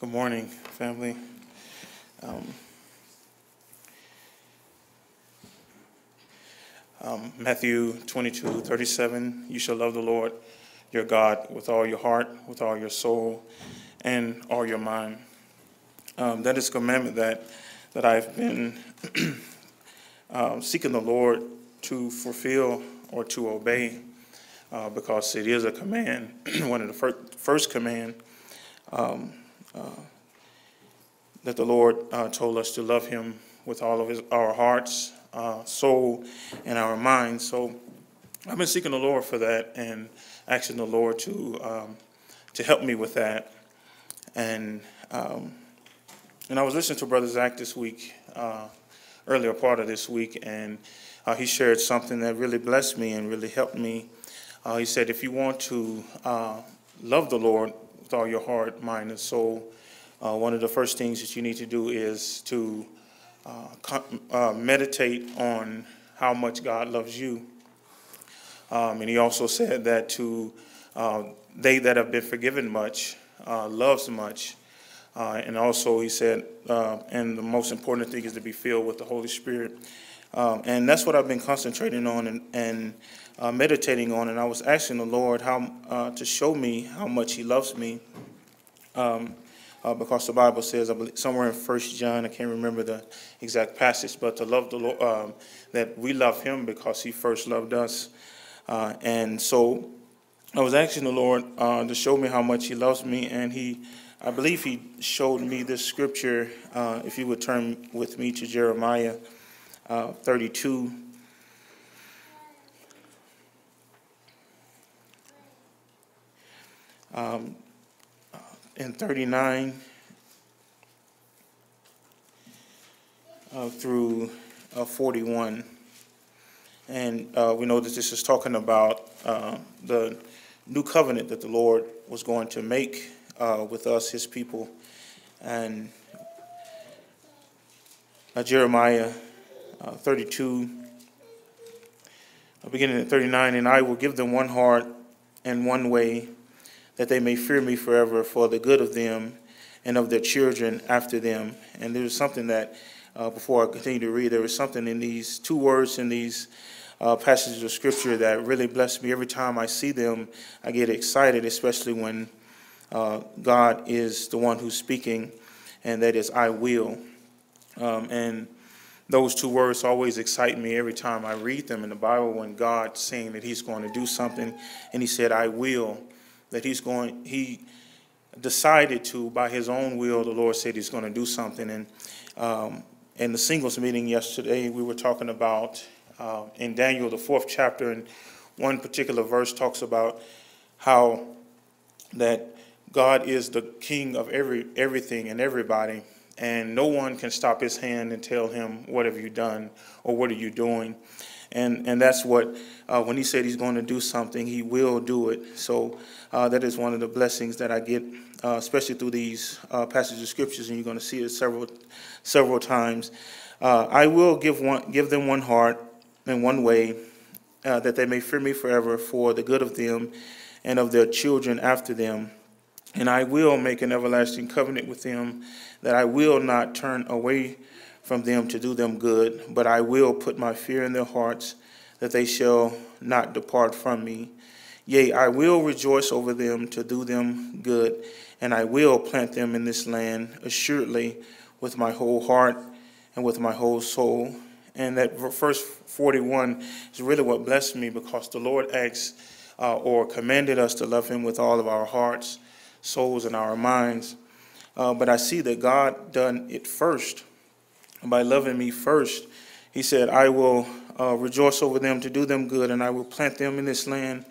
Good morning, family. Um, um, Matthew 22, 37, you shall love the Lord your God with all your heart, with all your soul, and all your mind. Um, that is a commandment that, that I've been um, seeking the Lord to fulfill or to obey uh, because it is a command, one of the fir- first command um, that the Lord uh, told us to love Him with all of his, our hearts, uh, soul, and our minds. So I've been seeking the Lord for that and asking the Lord to um, to help me with that. And um, and I was listening to Brother Zach this week, uh, earlier part of this week, and uh, he shared something that really blessed me and really helped me. Uh, he said, if you want to uh, love the Lord with all your heart, mind, and soul, uh, one of the first things that you need to do is to uh, uh, meditate on how much God loves you. Um, and he also said that to uh, they that have been forgiven much uh, loves much. And also, he said, and the most important thing is to be filled with the Holy Spirit. Um, and that's what I've been concentrating on and, and uh, meditating on. And I was asking the Lord how uh, to show me how much He loves me. Um, uh, because the Bible says, I believe, somewhere in First John, I can't remember the exact passage, but to love the Lord, um, that we love Him because He first loved us. Uh, and so I was asking the Lord uh, to show me how much He loves me, and He, I believe He showed me this scripture. Uh, if you would turn with me to Jeremiah uh, 32. Um, and 39 uh, through uh, 41. And uh, we know that this is talking about uh, the new covenant that the Lord was going to make uh, with us, his people. And uh, Jeremiah uh, 32, uh, beginning at 39, and I will give them one heart and one way that they may fear me forever for the good of them and of their children after them. And there's something that, uh, before I continue to read, there was something in these two words in these uh, passages of scripture that really bless me. Every time I see them, I get excited, especially when uh, God is the one who's speaking, and that is, I will. Um, and those two words always excite me every time I read them in the Bible when God's saying that He's going to do something, and He said, I will that he's going, he decided to, by his own will, the Lord said he's going to do something. And um, in the singles meeting yesterday, we were talking about uh, in Daniel, the fourth chapter, and one particular verse talks about how that God is the king of every everything and everybody, and no one can stop his hand and tell him, What have you done? or What are you doing? And, and that's what, uh, when he said he's going to do something, he will do it. So uh, that is one of the blessings that I get, uh, especially through these uh, passages of scriptures, and you're going to see it several, several times. Uh, I will give one, give them one heart and one way, uh, that they may fear me forever for the good of them and of their children after them. And I will make an everlasting covenant with them, that I will not turn away from them to do them good, but I will put my fear in their hearts, that they shall not depart from me. Yea, I will rejoice over them to do them good, and I will plant them in this land assuredly with my whole heart and with my whole soul. And that verse 41 is really what blessed me because the Lord asks uh, or commanded us to love Him with all of our hearts, souls, and our minds. Uh, but I see that God done it first by loving me first. He said, I will uh, rejoice over them to do them good, and I will plant them in this land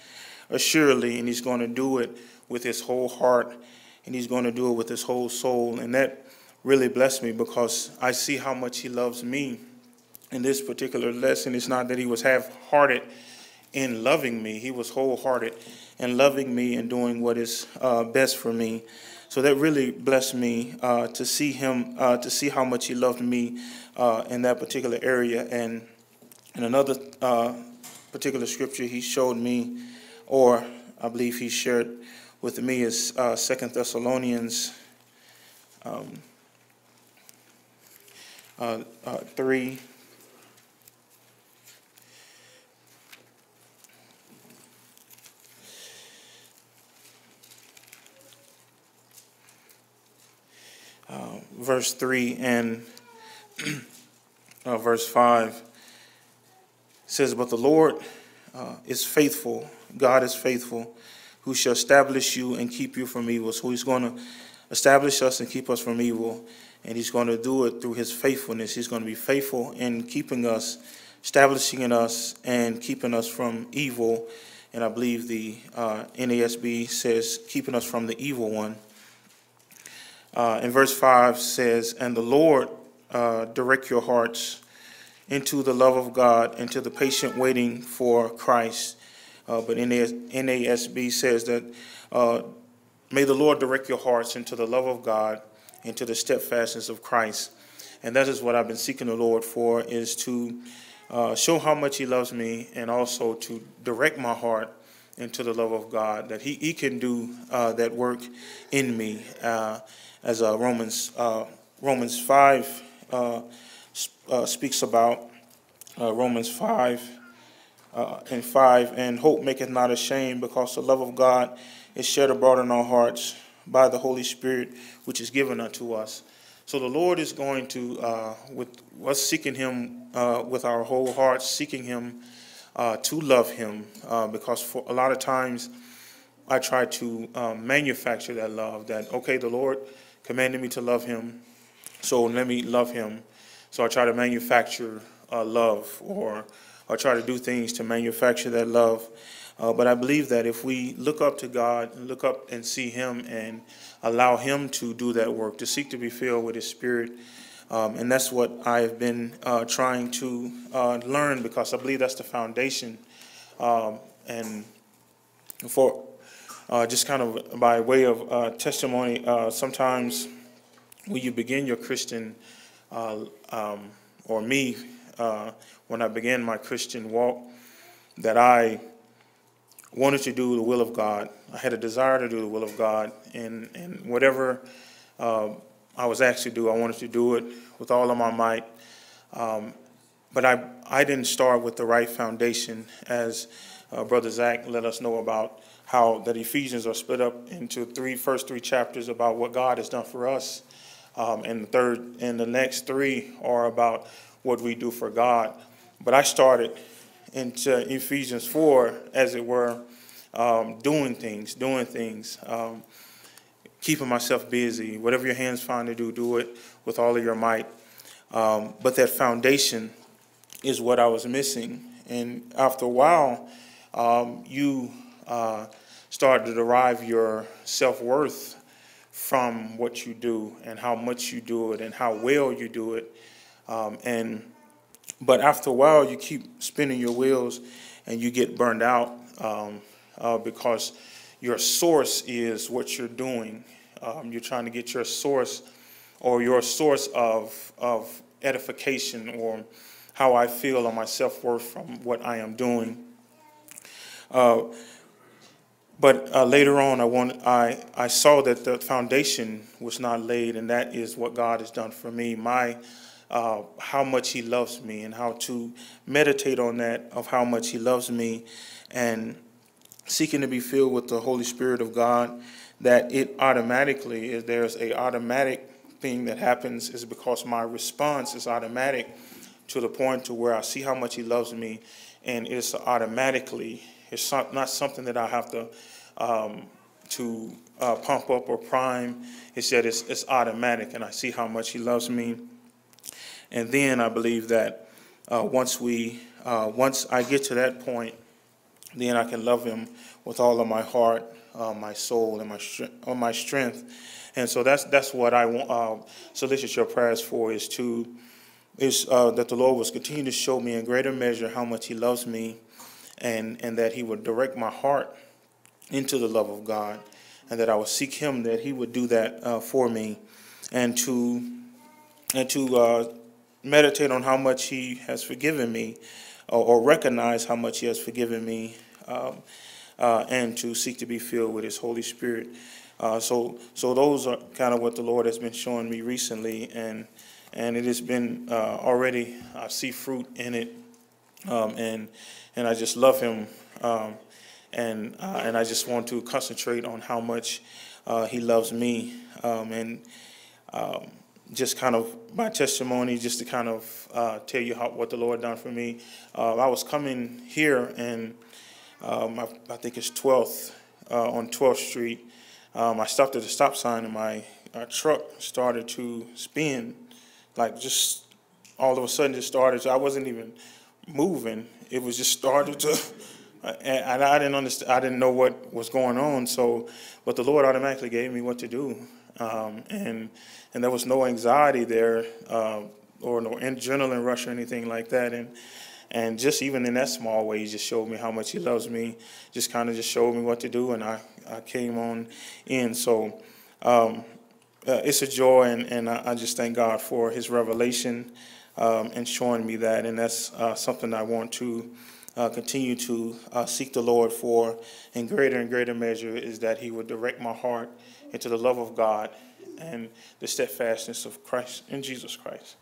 assuredly. And he's going to do it with his whole heart, and he's going to do it with his whole soul. And that really blessed me because I see how much he loves me. In this particular lesson, it's not that he was half hearted in loving me. He was wholehearted in loving me and doing what is uh, best for me. So that really blessed me uh, to see him, uh, to see how much he loved me uh, in that particular area. And in another uh, particular scripture, he showed me, or I believe he shared with me, is uh, Second Thessalonians. Um, 3 verse three and uh, verse five says, "But the Lord uh, is faithful. God is faithful, who shall establish you and keep you from evil." So He's going to establish us and keep us from evil, and He's going to do it through His faithfulness. He's going to be faithful in keeping us, establishing in us, and keeping us from evil. And I believe the uh, NASB says, "Keeping us from the evil one." Uh, verse 5 says, And the Lord uh, direct your hearts into the love of God, into the patient waiting for Christ. Uh, but NAS, NASB says that, uh, May the Lord direct your hearts into the love of God, into the steadfastness of Christ. And that is what I've been seeking the Lord for, is to uh, show how much He loves me and also to direct my heart into the love of God, that He, he can do uh, that work in me. As uh, Romans, uh, Romans 5 uh, uh, speaks about, uh, Romans 5 uh, and 5, and hope maketh not ashamed, because the love of God is shed abroad in our hearts by the Holy Spirit, which is given unto us. So the Lord is going to, with us seeking Him with our whole hearts, seeking Him uh, to love Him, uh, because for a lot of times I try to um, manufacture that love. That okay, the Lord commanded me to love Him, so let me love Him. So I try to manufacture uh, love, or or try to do things to manufacture that love. Uh, but I believe that if we look up to God, look up and see Him, and allow Him to do that work, to seek to be filled with His Spirit, um, and that's what I have been uh, trying to uh, learn because I believe that's the foundation. Um, and for uh, just kind of by way of uh, testimony, uh, sometimes when you begin your Christian, uh, um, or me, uh, when I began my Christian walk, that I wanted to do the will of God. I had a desire to do the will of God, and, and whatever uh, I was asked to do, I wanted to do it with all of my might. Um, but I, I didn't start with the right foundation, as Brother Zach let us know about how that Ephesians are split up into three first three chapters about what God has done for us, um, and the third and the next three are about what we do for God. But I started into Ephesians four, as it were, um, doing things, doing things, um, keeping myself busy. Whatever your hands find to do, do it with all of your might. Um, but that foundation is what I was missing, and after a while, um, you uh, start to derive your self worth from what you do and how much you do it and how well you do it. Um, and but after a while, you keep spinning your wheels and you get burned out um, uh, because your source is what you're doing. Um, you're trying to get your source or your source of, of edification or how I feel on my self worth from what I am doing. Uh, but uh, later on, I, I, I saw that the foundation was not laid, and that is what God has done for me. My uh, how much He loves me, and how to meditate on that of how much He loves me, and seeking to be filled with the Holy Spirit of God. That it automatically is there's a automatic thing that happens is because my response is automatic to the point to where I see how much He loves me, and it's automatically it's not something that I have to um, to uh, pump up or prime. It's that it's, it's automatic, and I see how much He loves me. And then I believe that uh, once we uh, once I get to that point, then I can love Him with all of my heart, uh, my soul, and my strength, my strength. And so that's that's what I want. Uh, solicit your prayers for is to is uh, that the Lord will continue to show me in greater measure how much He loves me, and and that He would direct my heart into the love of God, and that I would seek Him that He would do that uh, for me, and to and to uh, meditate on how much He has forgiven me, or, or recognize how much He has forgiven me, um, uh, and to seek to be filled with His Holy Spirit. Uh, so, so those are kind of what the Lord has been showing me recently, and and it has been uh, already. I see fruit in it, um, and and I just love Him, um, and uh, and I just want to concentrate on how much uh, He loves me, um, and um, just kind of my testimony, just to kind of uh, tell you how what the Lord done for me. Uh, I was coming here, and um, I, I think it's 12th uh, on 12th Street. Um, I stopped at the stop sign, and my truck started to spin, like just all of a sudden just started. So I wasn't even moving. It was just started to, and I didn't understand. I didn't know what was going on. So, but the Lord automatically gave me what to do, um, and and there was no anxiety there, uh, or no adrenaline rush or anything like that. And and just even in that small way, he just showed me how much he loves me. Just kind of just showed me what to do, and I I came on in. So. Um, uh, it's a joy, and, and I, I just thank God for His revelation um, and showing me that, and that's uh, something I want to uh, continue to uh, seek the Lord for in greater and greater measure. Is that He would direct my heart into the love of God and the steadfastness of Christ in Jesus Christ.